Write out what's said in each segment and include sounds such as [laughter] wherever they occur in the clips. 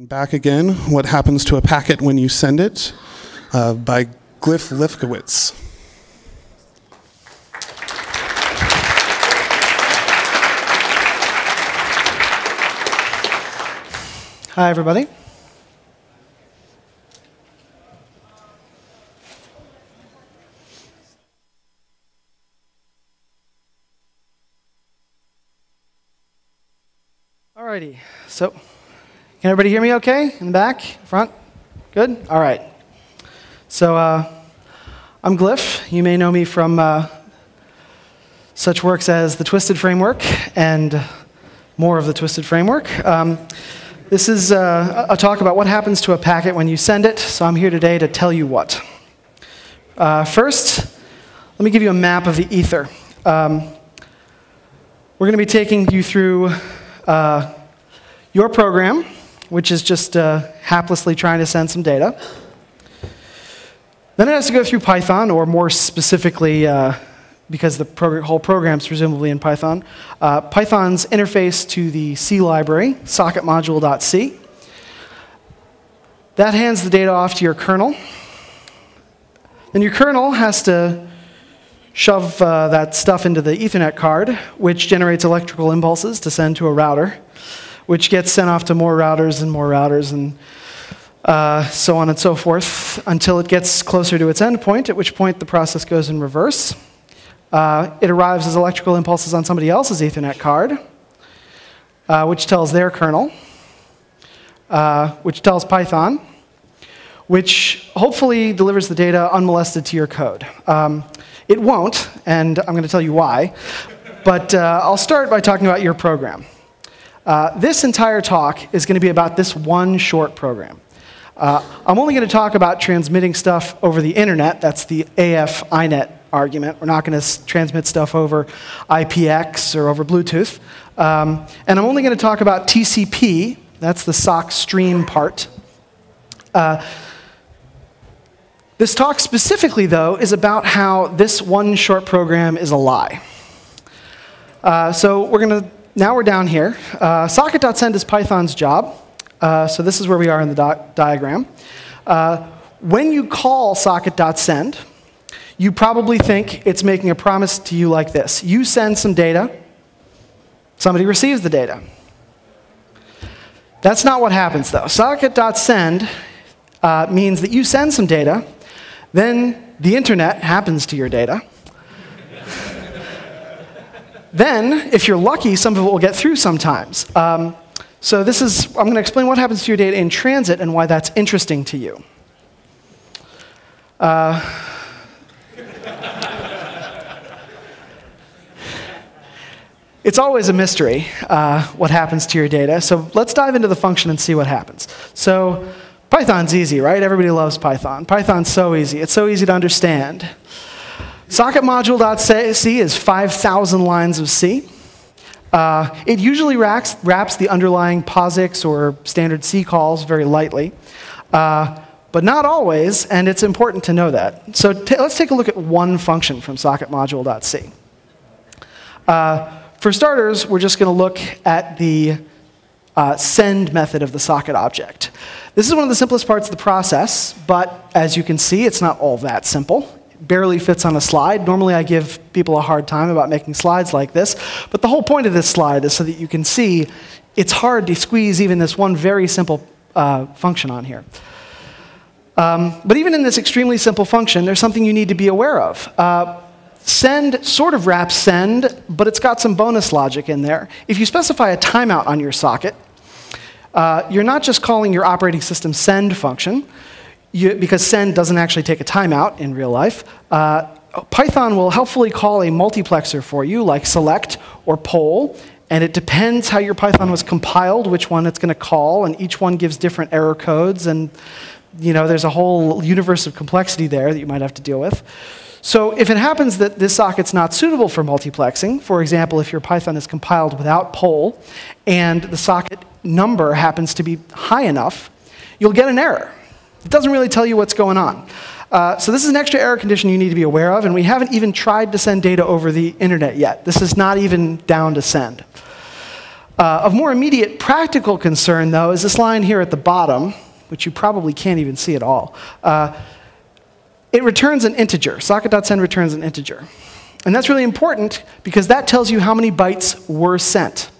Back again, What Happens to a Packet When You Send It uh, by Glyph Lefkowitz. Hi, everybody. Alrighty, so can everybody hear me okay? In the back, front? Good? All right. So uh, I'm Glyph. You may know me from uh, such works as the Twisted Framework and more of the Twisted Framework. Um, this is uh, a talk about what happens to a packet when you send it, so I'm here today to tell you what. Uh, first, let me give you a map of the ether. Um, we're going to be taking you through uh, your program, which is just uh, haplessly trying to send some data. Then it has to go through Python, or more specifically, uh, because the prog whole program is presumably in Python, uh, Python's interface to the C library, socketmodule.c. That hands the data off to your kernel. Then your kernel has to shove uh, that stuff into the Ethernet card, which generates electrical impulses to send to a router, which gets sent off to more routers and more routers and uh, so on and so forth until it gets closer to its endpoint, at which point the process goes in reverse. Uh, it arrives as electrical impulses on somebody else's Ethernet card, uh, which tells their kernel, uh, which tells Python, which hopefully delivers the data unmolested to your code. Um, it won't, and I'm going to tell you why. But uh, I'll start by talking about your program. Uh, this entire talk is going to be about this one short program. Uh, I'm only going to talk about transmitting stuff over the internet. That's the AF INET argument. We're not going to transmit stuff over IPX or over Bluetooth. Um, and I'm only going to talk about TCP. That's the sock stream part. Uh, this talk specifically, though, is about how this one short program is a lie. Uh, so we're going to, now we're down here. Uh, socket.send is Python's job. Uh, so this is where we are in the diagram. Uh, when you call socket.send, you probably think it's making a promise to you like this. You send some data, somebody receives the data. That's not what happens, though. Socket.send uh, means that you send some data, then the internet happens to your data. Then, if you're lucky, some of it will get through sometimes. Um, so this is, I'm going to explain what happens to your data in transit and why that's interesting to you. Uh, [laughs] it's always a mystery uh, what happens to your data. So let's dive into the function and see what happens. So Python's easy, right? Everybody loves Python. Python's so easy. It's so easy to understand. Socketmodule.c is 5,000 lines of C. Uh, it usually wraps, the underlying POSIX or standard C calls very lightly, uh, but not always, and it's important to know that. So let's take a look at one function from socketmodule.c. Uh, for starters, we're just going to look at the uh, send method of the socket object. This is one of the simplest parts of the process, but as you can see, it's not all that simple barely fits on a slide. Normally, I give people a hard time about making slides like this, but the whole point of this slide is so that you can see it's hard to squeeze even this one very simple uh, function on here. Um, but even in this extremely simple function, there's something you need to be aware of. Uh, send sort of wraps send, but it's got some bonus logic in there. If you specify a timeout on your socket, uh, you're not just calling your operating system send function, you, because send doesn't actually take a timeout in real life, uh, Python will helpfully call a multiplexer for you, like select or poll, and it depends how your Python was compiled, which one it's going to call, and each one gives different error codes, and you know, there's a whole universe of complexity there that you might have to deal with. So if it happens that this socket's not suitable for multiplexing, for example, if your Python is compiled without poll, and the socket number happens to be high enough, you'll get an error. It doesn't really tell you what's going on. Uh, so this is an extra error condition you need to be aware of, and we haven't even tried to send data over the internet yet. This is not even down to send. Uh, of more immediate practical concern, though, is this line here at the bottom, which you probably can't even see at all. Uh, it returns an integer. Socket.send returns an integer. And that's really important because that tells you how many bytes were sent.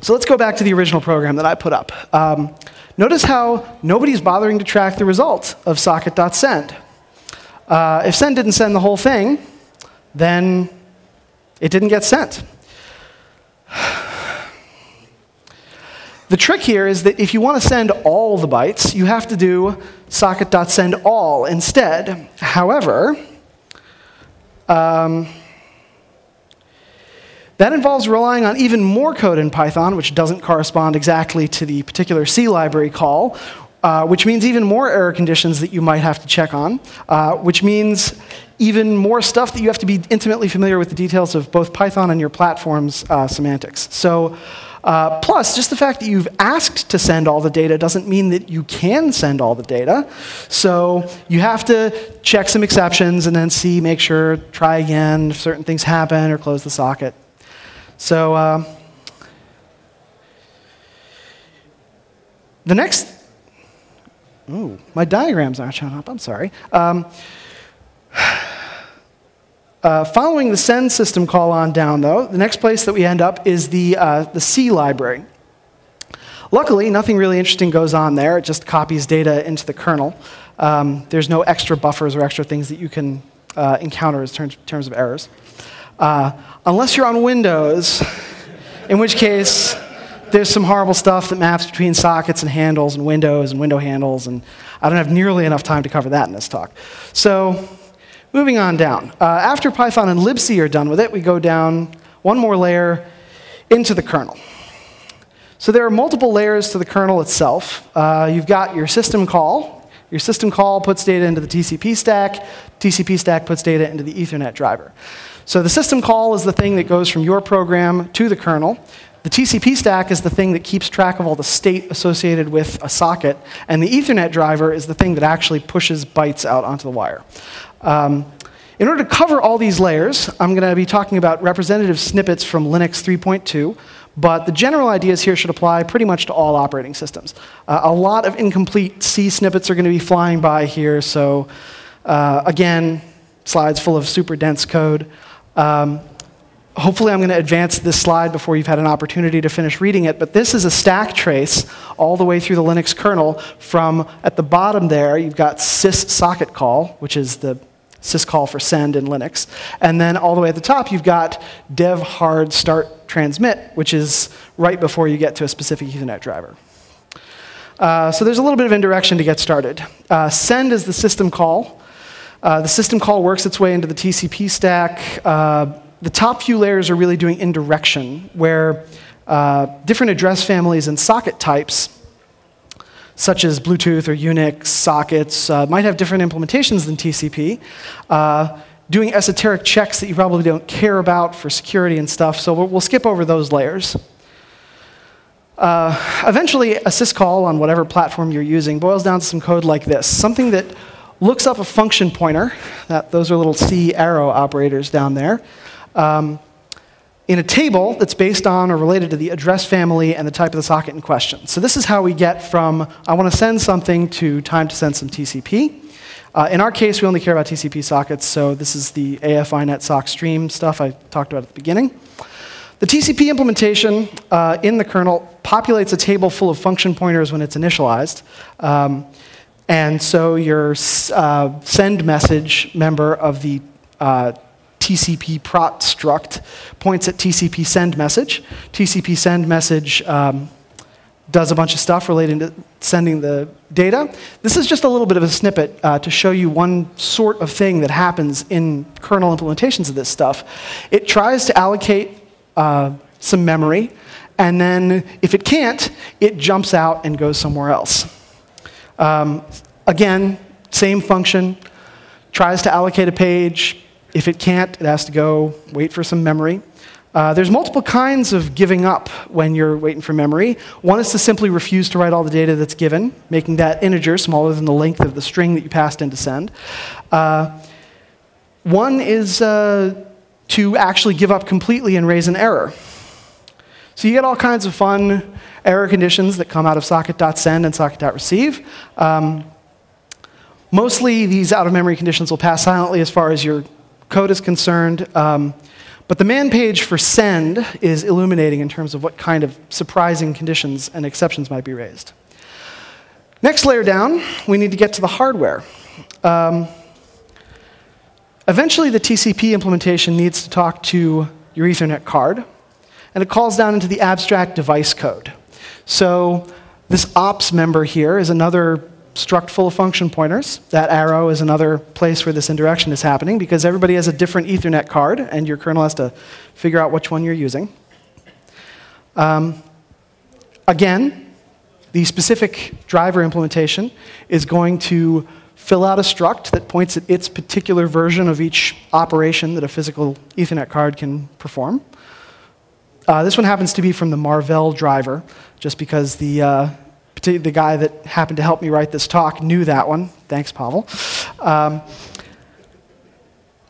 So let's go back to the original program that I put up. Um, notice how nobody's bothering to track the result of socket.send. Uh, if send didn't send the whole thing, then it didn't get sent. [sighs] The trick here is that if you want to send all the bytes, you have to do socket.send all instead. However, um, that involves relying on even more code in Python, which doesn't correspond exactly to the particular C library call, uh, which means even more error conditions that you might have to check on, uh, which means even more stuff that you have to be intimately familiar with the details of both Python and your platform's uh, semantics. So, uh, plus, just the fact that you've asked to send all the data doesn't mean that you can send all the data. So you have to check some exceptions and then see, make sure, try again if certain things happen or close the socket. So uh, the next, ooh, my diagrams aren't showing up, I'm sorry. Um, [sighs] uh, following the send system call on down, though, the next place that we end up is the, uh, the C library. Luckily, nothing really interesting goes on there. It just copies data into the kernel. Um, there's no extra buffers or extra things that you can uh, encounter in terms, terms of errors. Uh, unless you're on Windows, in which case there's some horrible stuff that maps between sockets and handles and windows and window handles, and I don't have nearly enough time to cover that in this talk. So, moving on down. Uh, after Python and libc are done with it, we go down one more layer into the kernel. So there are multiple layers to the kernel itself. Uh, you've got your system call. Your system call puts data into the TCP stack. TCP stack puts data into the Ethernet driver. So the system call is the thing that goes from your program to the kernel. The TCP stack is the thing that keeps track of all the state associated with a socket, and the Ethernet driver is the thing that actually pushes bytes out onto the wire. Um, in order to cover all these layers, I'm going to be talking about representative snippets from Linux 3.2, but the general ideas here should apply pretty much to all operating systems. Uh, a lot of incomplete C snippets are going to be flying by here, so uh, again, slides full of super dense code. Um, hopefully I'm going to advance this slide before you've had an opportunity to finish reading it, but this is a stack trace all the way through the Linux kernel from, at the bottom there, you've got sys socket call, which is the syscall for send in Linux. And then all the way at the top, you've got dev hard start transmit, which is right before you get to a specific Ethernet driver. Uh, so there's a little bit of indirection to get started. Uh, send is the system call. Uh, the system call works its way into the TCP stack. Uh, the top few layers are really doing indirection, where uh, different address families and socket types, such as Bluetooth or Unix sockets, uh, might have different implementations than TCP. Uh, doing esoteric checks that you probably don't care about for security and stuff, so we'll, we'll skip over those layers. Eventually, a syscall on whatever platform you're using boils down to some code like this, something that looks up a function pointer, that, those are little C arrow operators down there, um, in a table that's based on or related to the address family and the type of the socket in question. So this is how we get from, I want to send something to time to send some TCP. Uh, in our case, we only care about TCP sockets, so this is the AF INET sock stream stuff I talked about at the beginning. The TCP implementation uh, in the kernel populates a table full of function pointers when it's initialized. Um, and so your uh, send message member of the uh, TCP prot struct points at TCP send message. TCP send message um, does a bunch of stuff relating to sending the data. This is just a little bit of a snippet uh, to show you one sort of thing that happens in kernel implementations of this stuff. It tries to allocate uh, some memory, and then if it can't, it jumps out and goes somewhere else. Um, again, same function, tries to allocate a page. If it can't, it has to go wait for some memory. Uh, there's multiple kinds of giving up when you're waiting for memory. One is to simply refuse to write all the data that's given, making that integer smaller than the length of the string that you passed in to send. Uh, one is uh, to actually give up completely and raise an error. So you get all kinds of fun error conditions that come out of socket.send and socket.receive. Um, mostly these out-of-memory conditions will pass silently as far as your code is concerned. Um, but the man page for send is illuminating in terms of what kind of surprising conditions and exceptions might be raised. Next layer down, we need to get to the hardware. Um, eventually, the TCP implementation needs to talk to your Ethernet card, and it calls down into the abstract device code. So this ops member here is another struct full of function pointers. That arrow is another place where this indirection is happening because everybody has a different Ethernet card, and your kernel has to figure out which one you're using. Um, again, the specific driver implementation is going to fill out a struct that points at its particular version of each operation that a physical Ethernet card can perform. Uh, this one happens to be from the Marvell driver, just because the, uh, the guy that happened to help me write this talk knew that one. Thanks, Pavel. Um,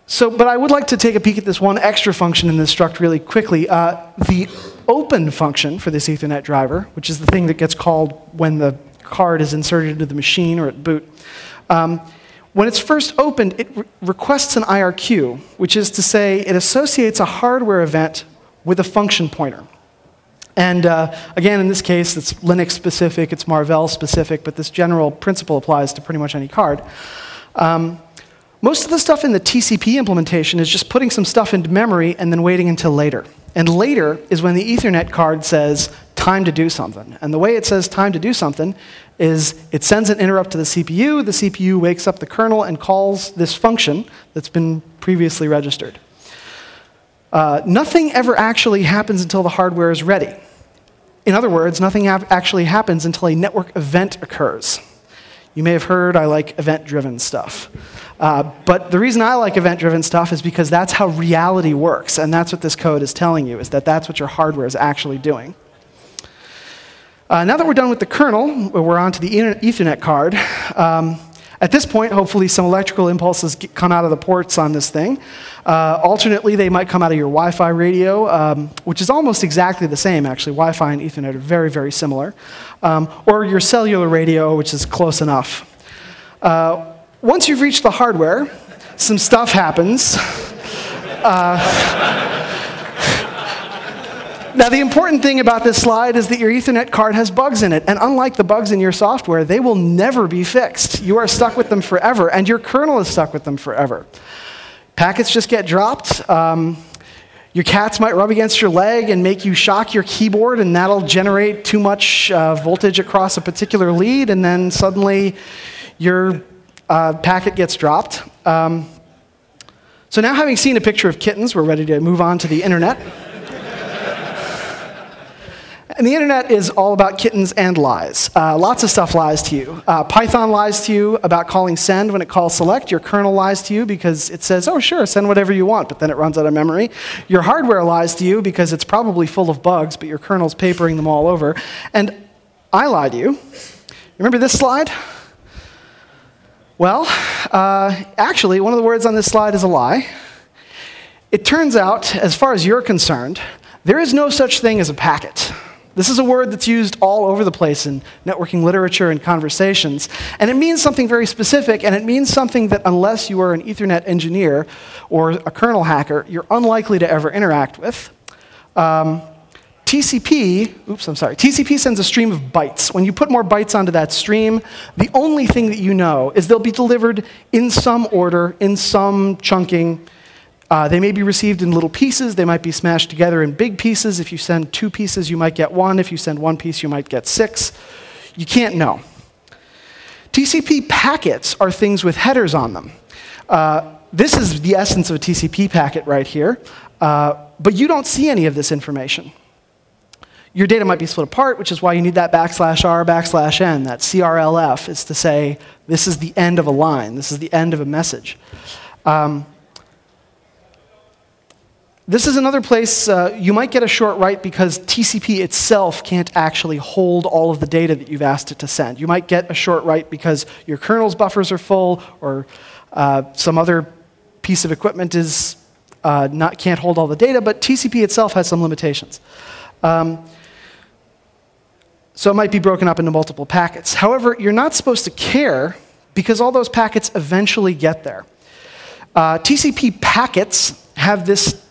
so, but I would like to take a peek at this one extra function in this struct really quickly. Uh, the open function for this Ethernet driver, which is the thing that gets called when the card is inserted into the machine or at boot, um, when it's first opened, it re requests an IRQ, which is to say it associates a hardware event with a function pointer. And uh, again, in this case, it's Linux specific, it's Marvell specific, but this general principle applies to pretty much any card. Um, most of the stuff in the TCP implementation is just putting some stuff into memory and then waiting until later. And later is when the Ethernet card says, time to do something. And the way it says time to do something is it sends an interrupt to the CPU, the CPU wakes up the kernel and calls this function that's been previously registered. Uh, nothing ever actually happens until the hardware is ready. In other words, nothing actually happens until a network event occurs. You may have heard I like event driven stuff. Uh, but the reason I like event driven stuff is because that's how reality works, and that's what this code is telling you, is that that's what your hardware is actually doing. Uh, now that we're done with the kernel, we're on to the Ethernet card. Um, at this point, hopefully, some electrical impulses come out of the ports on this thing. Uh, alternately, they might come out of your Wi Fi radio, um, which is almost exactly the same, actually. Wi Fi and Ethernet are very, very similar. Um, or your cellular radio, which is close enough. Uh, once you've reached the hardware, some stuff happens. Uh, now, the important thing about this slide is that your Ethernet card has bugs in it. And unlike the bugs in your software, they will never be fixed. You are stuck with them forever, and your kernel is stuck with them forever. Packets just get dropped. Um, your cats might rub against your leg and make you shock your keyboard, and that'll generate too much uh, voltage across a particular lead, and then suddenly your uh, packet gets dropped. Um, so now, having seen a picture of kittens, we're ready to move on to the internet. And the internet is all about kittens and lies. Uh, lots of stuff lies to you. Uh, Python lies to you about calling send when it calls select. Your kernel lies to you because it says, oh, sure, send whatever you want, but then it runs out of memory. Your hardware lies to you because it's probably full of bugs, but your kernel's papering them all over. And I lie to you. Remember this slide? Well, uh, actually, one of the words on this slide is a lie. It turns out, as far as you're concerned, there is no such thing as a packet. This is a word that's used all over the place in networking literature and conversations. And it means something very specific, and it means something that unless you are an Ethernet engineer or a kernel hacker, you're unlikely to ever interact with. Um, TCP, oops, I'm sorry, TCP sends a stream of bytes. When you put more bytes onto that stream, the only thing that you know is they'll be delivered in some order, in some chunking, uh, they may be received in little pieces. They might be smashed together in big pieces. If you send two pieces, you might get one. If you send one piece, you might get six. You can't know. TCP packets are things with headers on them. Uh, this is the essence of a TCP packet right here, uh, but you don't see any of this information. Your data might be split apart, which is why you need that backslash r backslash n, that CRLF, is to say this is the end of a line, this is the end of a message. Um, this is another place uh, you might get a short write because TCP itself can't actually hold all of the data that you've asked it to send. You might get a short write because your kernel's buffers are full or uh, some other piece of equipment is, uh, not, can't hold all the data, but TCP itself has some limitations. Um, so it might be broken up into multiple packets. However, you're not supposed to care because all those packets eventually get there. Uh, TCP packets have this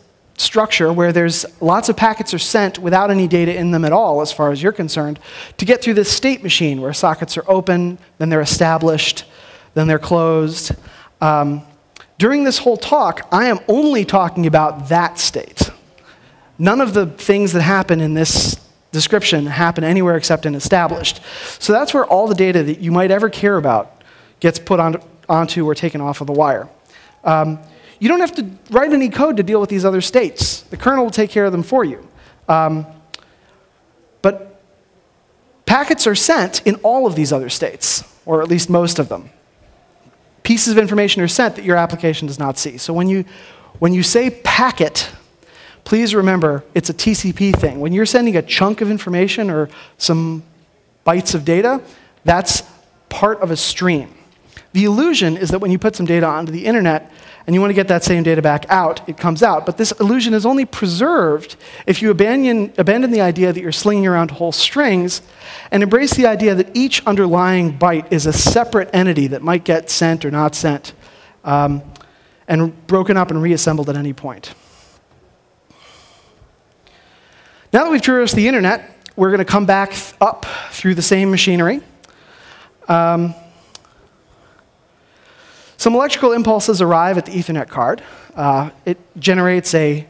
structure where there's lots of packets are sent without any data in them at all, as far as you're concerned, to get through this state machine where sockets are open, then they're established, then they're closed. Um, during this whole talk, I am only talking about that state. None of the things that happen in this description happen anywhere except in established. So that's where all the data that you might ever care about gets put on, onto or taken off of the wire. Um, you don't have to write any code to deal with these other states. The kernel will take care of them for you. Um, but packets are sent in all of these other states, or at least most of them. Pieces of information are sent that your application does not see. So when you, when you say packet, please remember it's a TCP thing. When you're sending a chunk of information or some bytes of data, that's part of a stream. The illusion is that when you put some data onto the internet, and you want to get that same data back out, it comes out. But this illusion is only preserved if you abandon, abandon the idea that you're slinging around whole strings and embrace the idea that each underlying byte is a separate entity that might get sent or not sent um, and broken up and reassembled at any point. Now that we've traversed the internet, we're going to come back up through the same machinery. Um, some electrical impulses arrive at the Ethernet card. Uh, it generates a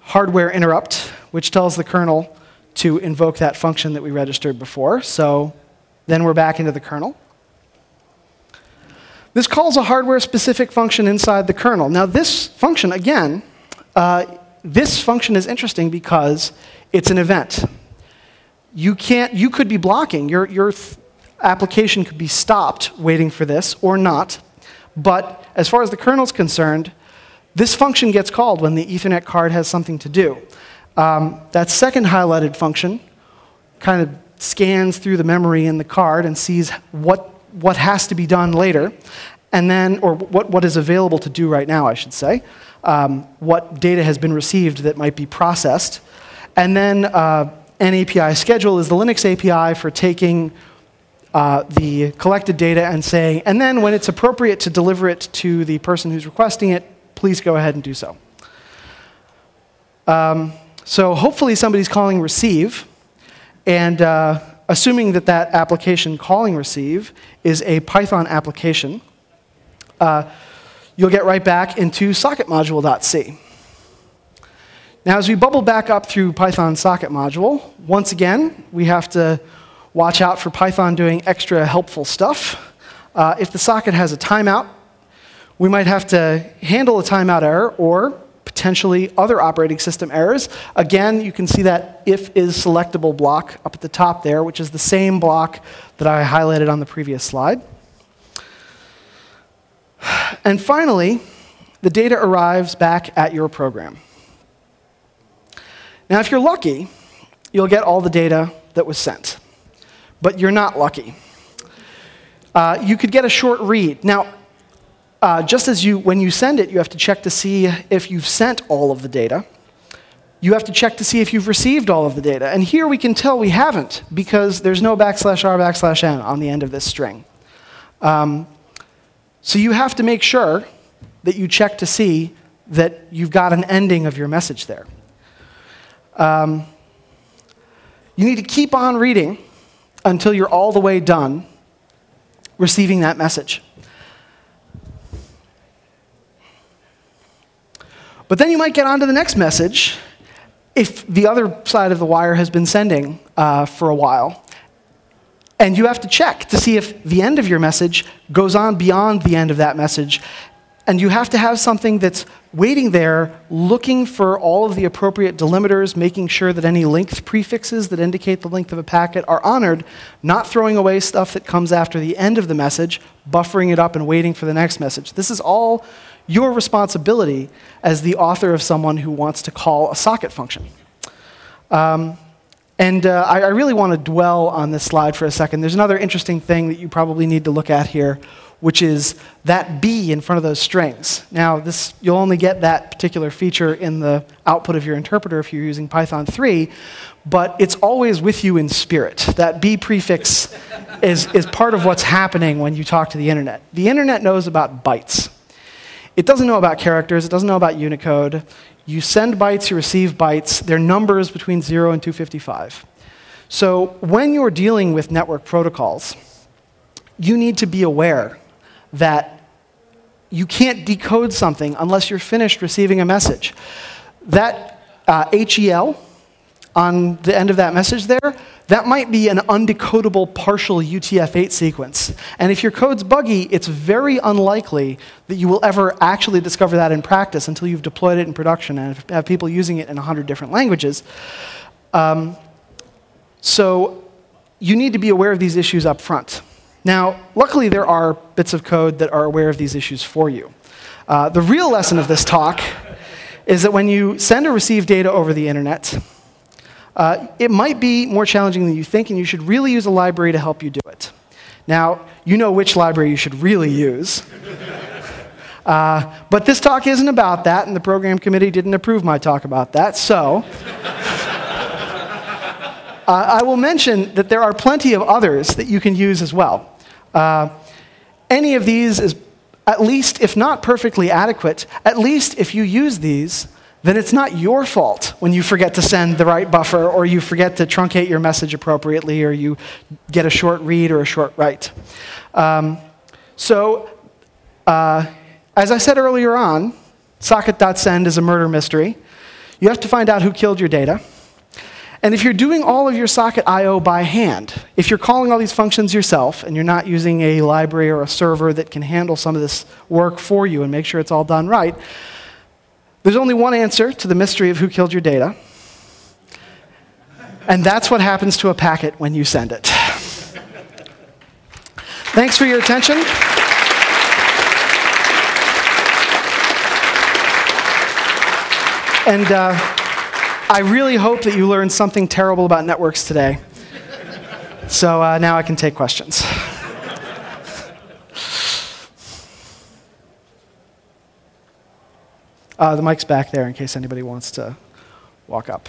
hardware interrupt, which tells the kernel to invoke that function that we registered before. So then we're back into the kernel. This calls a hardware-specific function inside the kernel. Now this function, again, uh, this function is interesting because it's an event. You, can't, you could be blocking. Your, your application could be stopped waiting for this or not. But as far as the kernel is concerned, this function gets called when the Ethernet card has something to do. Um, that second highlighted function kind of scans through the memory in the card and sees what, what has to be done later, and then, or what, what is available to do right now, I should say, um, what data has been received that might be processed. And then uh, NAPI schedule is the Linux API for taking uh, the collected data and saying, and then when it's appropriate to deliver it to the person who's requesting it, please go ahead and do so. Um, so hopefully somebody's calling receive, and uh, assuming that that application calling receive is a Python application, uh, you'll get right back into socketmodule.c. Now, as we bubble back up through Python socket module, once again, we have to Watch out for Python doing extra helpful stuff. Uh, if the socket has a timeout, we might have to handle a timeout error or potentially other operating system errors. Again, you can see that if is selectable block up at the top there, which is the same block that I highlighted on the previous slide. And finally, the data arrives back at your program. Now, if you're lucky, you'll get all the data that was sent but you're not lucky. Uh, you could get a short read. Now, uh, just as you, when you send it, you have to check to see if you've sent all of the data. You have to check to see if you've received all of the data. And here we can tell we haven't because there's no backslash r backslash n on the end of this string. Um, so you have to make sure that you check to see that you've got an ending of your message there. Um, you need to keep on reading until you're all the way done receiving that message. But then you might get on to the next message if the other side of the wire has been sending uh, for a while. And you have to check to see if the end of your message goes on beyond the end of that message and you have to have something that's waiting there, looking for all of the appropriate delimiters, making sure that any length prefixes that indicate the length of a packet are honored, not throwing away stuff that comes after the end of the message, buffering it up and waiting for the next message. This is all your responsibility as the author of someone who wants to call a socket function. Um, And uh, I, I really want to dwell on this slide for a second. There's another interesting thing that you probably need to look at here, which is that B in front of those strings. Now, this, you'll only get that particular feature in the output of your interpreter if you're using Python 3, but it's always with you in spirit. That B prefix [laughs] is, is part of what's happening when you talk to the internet. The internet knows about bytes. It doesn't know about characters, it doesn't know about Unicode. You send bytes, you receive bytes. They're numbers between 0 and 255. So when you're dealing with network protocols, you need to be aware that you can't decode something unless you're finished receiving a message. That uh, HEL on the end of that message there, that might be an undecodable partial UTF-8 sequence. And if your code's buggy, it's very unlikely that you will ever actually discover that in practice until you've deployed it in production and have people using it in 100 different languages. Um, so you need to be aware of these issues up front. Now, luckily, there are bits of code that are aware of these issues for you. Uh, the real lesson of this talk is that when you send or receive data over the internet, uh, it might be more challenging than you think, and you should really use a library to help you do it. Now, you know which library you should really use. [laughs] Uh, but this talk isn't about that, and the program committee didn't approve my talk about that, so. [laughs] uh, I will mention that there are plenty of others that you can use as well. Uh, any of these is at least, if not perfectly adequate, at least if you use these, then it's not your fault when you forget to send the right buffer or you forget to truncate your message appropriately or you get a short read or a short write. Um, so, uh, as I said earlier on, socket.send is a murder mystery. You have to find out who killed your data. And if you're doing all of your socket I.O. by hand, if you're calling all these functions yourself and you're not using a library or a server that can handle some of this work for you and make sure it's all done right, there's only one answer to the mystery of who killed your data, and that's what happens to a packet when you send it. Thanks for your attention. And uh, I really hope that you learned something terrible about networks today. So uh, now I can take questions. Uh, the mic's back there in case anybody wants to walk up.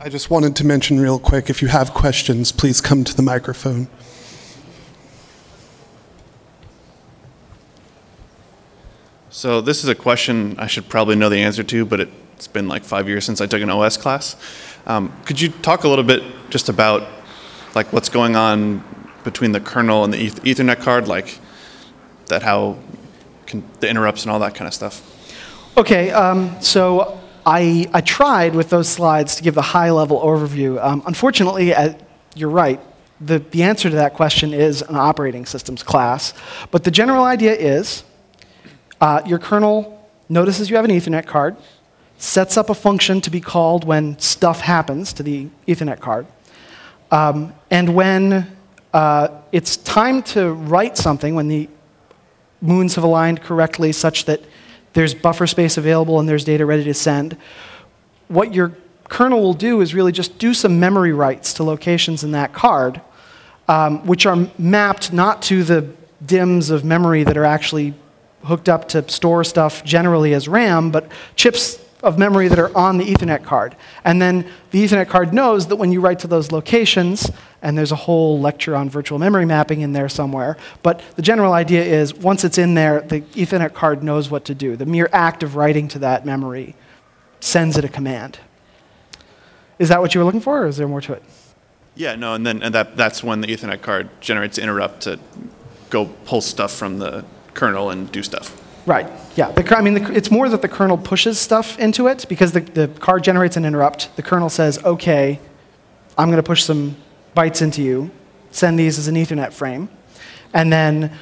I just wanted to mention real quick if you have questions, please come to the microphone. So, this is a question I should probably know the answer to, but it's been like five years since I took an OS class. Um, could you talk a little bit just about like what's going on between the kernel and the Ethernet card, like that how the interrupts and all that kind of stuff. Okay, um, so I, I tried with those slides to give a high level overview. Um, unfortunately, uh, you're right. The, the answer to that question is an operating systems class. But the general idea is uh, your kernel notices you have an Ethernet card, sets up a function to be called when stuff happens to the Ethernet card. Um, and when uh, it's time to write something, when the moons have aligned correctly such that there's buffer space available and there's data ready to send. What your kernel will do is really just do some memory writes to locations in that card, um, which are mapped not to the DIMMs of memory that are actually hooked up to store stuff generally as RAM, but chips of memory that are on the Ethernet card. And then the Ethernet card knows that when you write to those locations, and there's a whole lecture on virtual memory mapping in there somewhere, but the general idea is once it's in there, the Ethernet card knows what to do. The mere act of writing to that memory sends it a command. Is that what you were looking for, or is there more to it? Yeah, no, and then and that, that's when the Ethernet card generates interrupt to go pull stuff from the kernel and do stuff. Right. Yeah. The, I mean, the, it's more that the kernel pushes stuff into it because the, the card generates an interrupt. The kernel says, "Okay, I'm going to push some bytes into you. Send these as an Ethernet frame," and then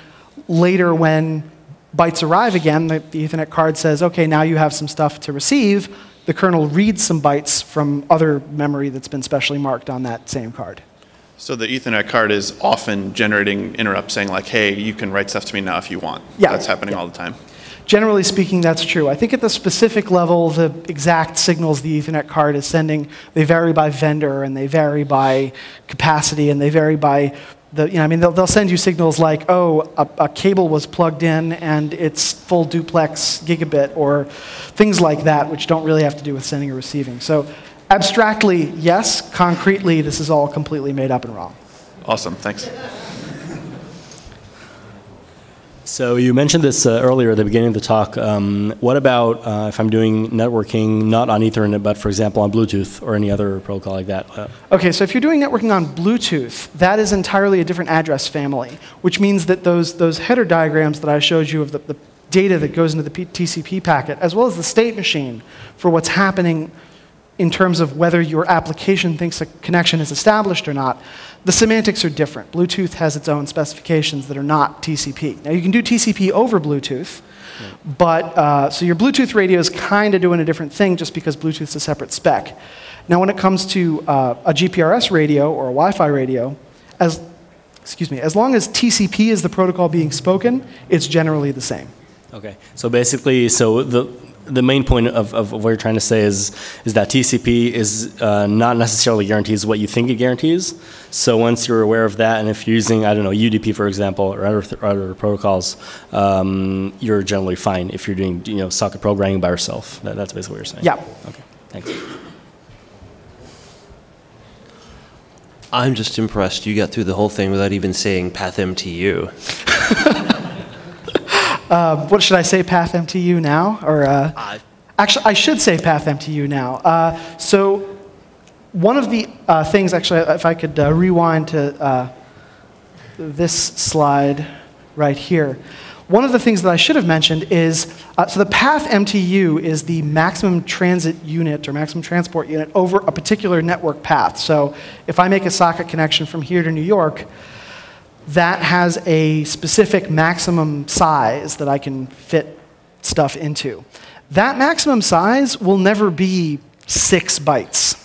later, when bytes arrive again, the, the Ethernet card says, "Okay, now you have some stuff to receive." The kernel reads some bytes from other memory that's been specially marked on that same card. So the Ethernet card is often generating interrupts saying like, "Hey, you can write stuff to me now if you want." Yeah. That's happening yeah. all the time. Generally speaking, that's true. I think at the specific level, the exact signals the Ethernet card is sending, they vary by vendor and they vary by capacity and they vary by the, you know, I mean, they'll, they'll send you signals like, oh, a, a cable was plugged in and it's full duplex gigabit or things like that, which don't really have to do with sending or receiving. So abstractly, yes. Concretely, this is all completely made up and wrong. Awesome, thanks. So you mentioned this uh, earlier at the beginning of the talk. Um, what about uh, if I'm doing networking not on Ethernet, but for example on Bluetooth or any other protocol like that? Uh, Okay, so if you're doing networking on Bluetooth, that is entirely a different address family, which means that those, those header diagrams that I showed you of the, the data that goes into the P- TCP packet, as well as the state machine for what's happening in terms of whether your application thinks a connection is established or not, the semantics are different. Bluetooth has its own specifications that are not TCP. Now, you can do TCP over Bluetooth, but uh, so your Bluetooth radio is kind of doing a different thing just because Bluetooth's a separate spec. Now, when it comes to uh, a GPRS radio or a Wi Fi radio, as, excuse me, as long as TCP is the protocol being spoken, it's generally the same. Okay. So basically, so the the main point of, of what you're trying to say is is that TCP is uh, not necessarily guarantees what you think it guarantees. So once you're aware of that, and if you're using I don't know UDP for example or other th- other protocols, um, you're generally fine if you're doing you know socket programming by yourself. That, that's basically what you're saying. Yeah. Okay. Thanks. I'm just impressed you got through the whole thing without even saying path MTU. [laughs] Uh, what should I say, Path MTU now? Or uh, actually, I should say Path MTU now. Uh, so one of the uh, things, actually, if I could uh, rewind to uh, this slide right here. One of the things that I should have mentioned is uh, so the path MTU is the maximum transit unit or maximum transport unit over a particular network path. So if I make a socket connection from here to New York, that has a specific maximum size that I can fit stuff into. That maximum size will never be six bytes.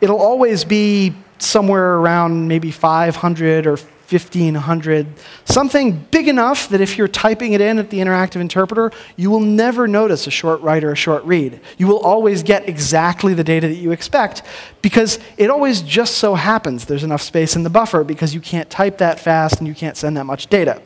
It'll always be somewhere around maybe 500 or 1500, something big enough that if you're typing it in at the interactive interpreter, you will never notice a short write or a short read. You will always get exactly the data that you expect because it always just so happens there's enough space in the buffer because you can't type that fast and you can't send that much data.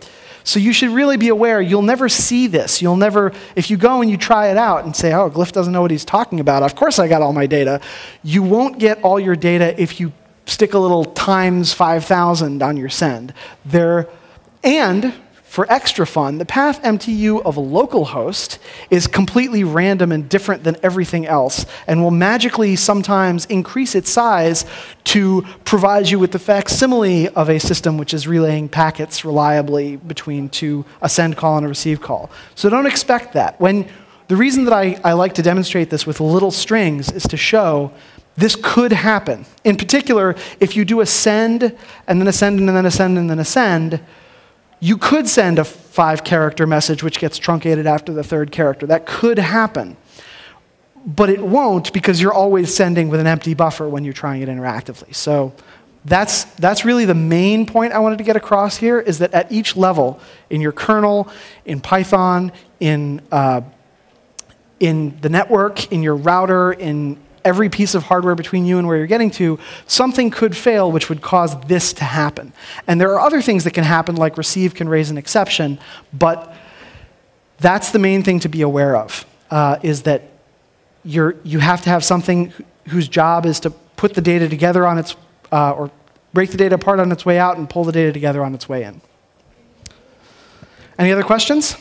So you should really be aware you'll never see this. You'll never, if you go and you try it out and say, oh, Glyph doesn't know what he's talking about, of course I got all my data. You won't get all your data if you stick a little times 5,000 on your send. There, and for extra fun, the path MTU of a local host is completely random and different than everything else and will magically sometimes increase its size to provide you with the facsimile of a system which is relaying packets reliably between two, a send call and a receive call. So don't expect that. When, the reason that I, I like to demonstrate this with little strings is to show this could happen. In particular, if you do a send and then a send and then a send and then a send, you could send a five character message which gets truncated after the third character. That could happen. But it won't because you're always sending with an empty buffer when you're trying it interactively. So that's, that's really the main point I wanted to get across here is that at each level, in your kernel, in Python, in, uh, in the network, in your router, in every piece of hardware between you and where you're getting to, something could fail which would cause this to happen. And there are other things that can happen, like receive can raise an exception, but that's the main thing to be aware of, uh, is that you're, you have to have something wh- whose job is to put the data together on its, uh, or break the data apart on its way out and pull the data together on its way in. Any other questions?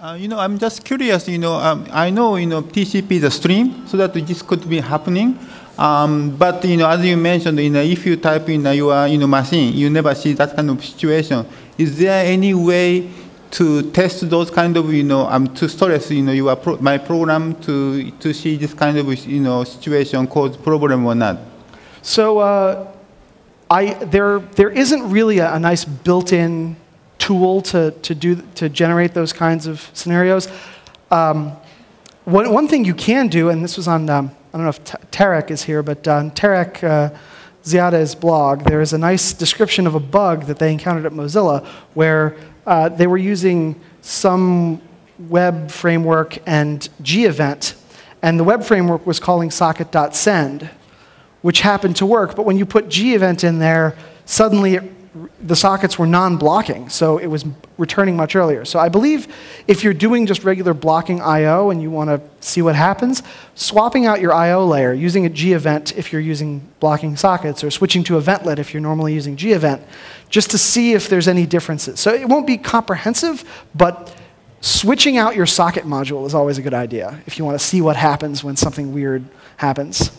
Uh, you know, I'm just curious. You know, um, I know you know TCP is a stream, so that this could be happening. Um, but you know, as you mentioned, you know, if you type in uh, your you know machine, you never see that kind of situation. Is there any way to test those kind of you know um, to stress you know your pro- my program to to see this kind of you know situation cause problem or not? So uh, I, there, there isn't really a, a nice built-in tool to, to, do, to generate those kinds of scenarios. Um, one, one thing you can do, and this was on, um, I don't know if Tarek is here, but uh, Tarek, uh, Ziade's blog, there is a nice description of a bug that they encountered at Mozilla where uh, they were using some web framework and gevent, and the web framework was calling socket.send, which happened to work, but when you put gevent in there, suddenly it the sockets were non-blocking, so it was returning much earlier. So I believe if you're doing just regular blocking I/O and you want to see what happens, swapping out your I/O layer, using a gevent if you're using blocking sockets, or switching to eventlet if you're normally using gevent, just to see if there's any differences. So it won't be comprehensive, but switching out your socket module is always a good idea if you want to see what happens when something weird happens.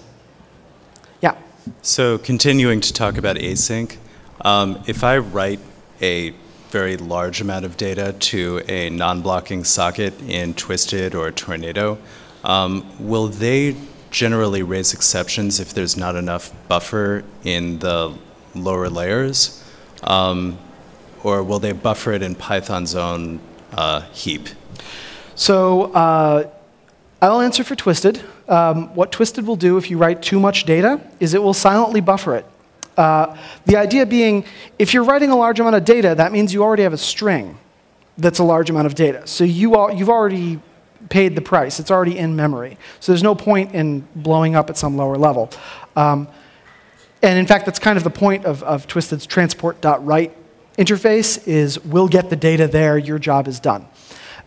Yeah. So continuing to talk about async. Um, if I write a very large amount of data to a non-blocking socket in Twisted or Tornado, um, will they generally raise exceptions if there's not enough buffer in the lower layers? Um, or will they buffer it in Python's own uh, heap? So uh, I'll answer for Twisted. Um, what Twisted will do if you write too much data is it will silently buffer it. Uh, the idea being, if you're writing a large amount of data, that means you already have a string that's a large amount of data. So you all, you've already paid the price. It's already in memory. So there's no point in blowing up at some lower level. Um, and in fact, that's kind of the point of, of Twisted's transport.write interface is we'll get the data there, your job is done.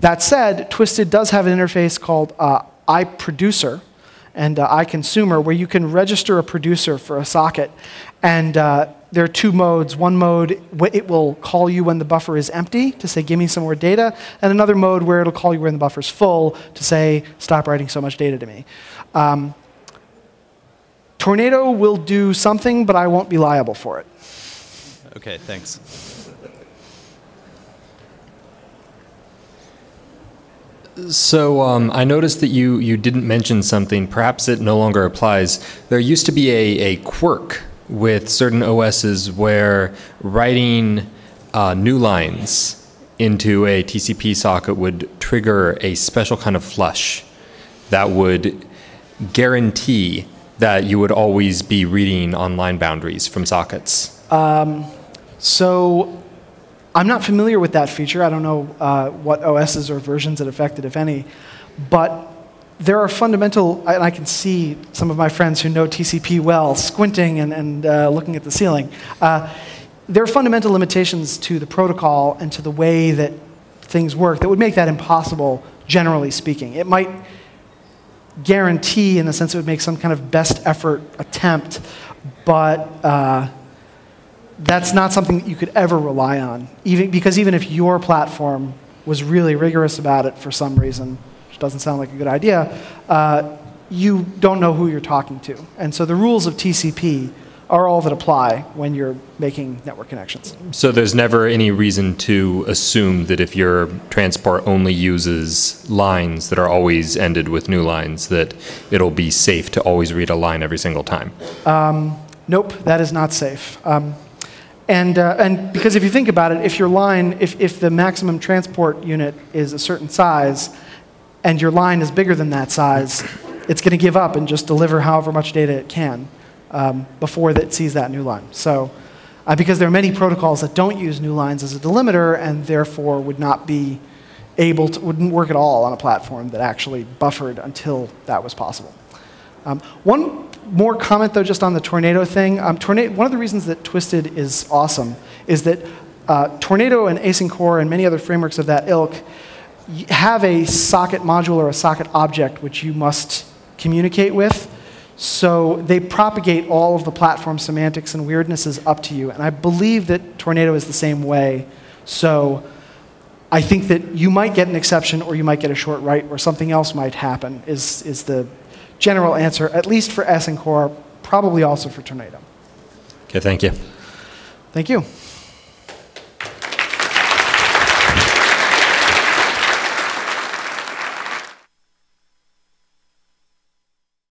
That said, Twisted does have an interface called uh, IProducer, and uh, IConsumer, where you can register a producer for a socket. And uh, there are two modes. One mode, it will call you when the buffer is empty to say, give me some more data. And another mode where it'll call you when the buffer's full to say, stop writing so much data to me. Um, Tornado will do something, but I won't be liable for it. Okay, thanks. So um, I noticed that you, you didn't mention something. Perhaps it no longer applies. There used to be a, a quirk with certain OSs where writing uh, new lines into a TCP socket would trigger a special kind of flush that would guarantee that you would always be reading on line boundaries from sockets. Um, so I'm not familiar with that feature. I don't know uh, what OSs or versions it affected, if any. But there are fundamental, and I can see some of my friends who know TCP well squinting and, and uh, looking at the ceiling. Uh, there are fundamental limitations to the protocol and to the way that things work that would make that impossible, generally speaking. It might guarantee, in the sense it would make some kind of best effort attempt, but uh, that's not something that you could ever rely on, even, because even if your platform was really rigorous about it for some reason, which doesn't sound like a good idea, uh, you don't know who you're talking to. And so the rules of TCP are all that apply when you're making network connections. So there's never any reason to assume that if your transport only uses lines that are always ended with new lines, that it'll be safe to always read a line every single time? Um, nope, that is not safe. Um, and, uh, and because if you think about it, if your line, if, if the maximum transport unit is a certain size, and your line is bigger than that size, it's going to give up and just deliver however much data it can um, before it sees that new line. So, uh, because there are many protocols that don't use new lines as a delimiter and therefore would not be able to, wouldn't work at all on a platform that actually buffered until that was possible. Um, one more comment though, just on the tornado thing. Um, tornado, one of the reasons that Twisted is awesome is that uh, Tornado and asyncore and many other frameworks of that ilk have a socket module or a socket object which you must communicate with. So they propagate all of the platform semantics and weirdnesses up to you. And I believe that Tornado is the same way. So I think that you might get an exception or you might get a short write or something else might happen is, is the general answer, at least for asyncore, probably also for Tornado. Okay, thank you. Thank you.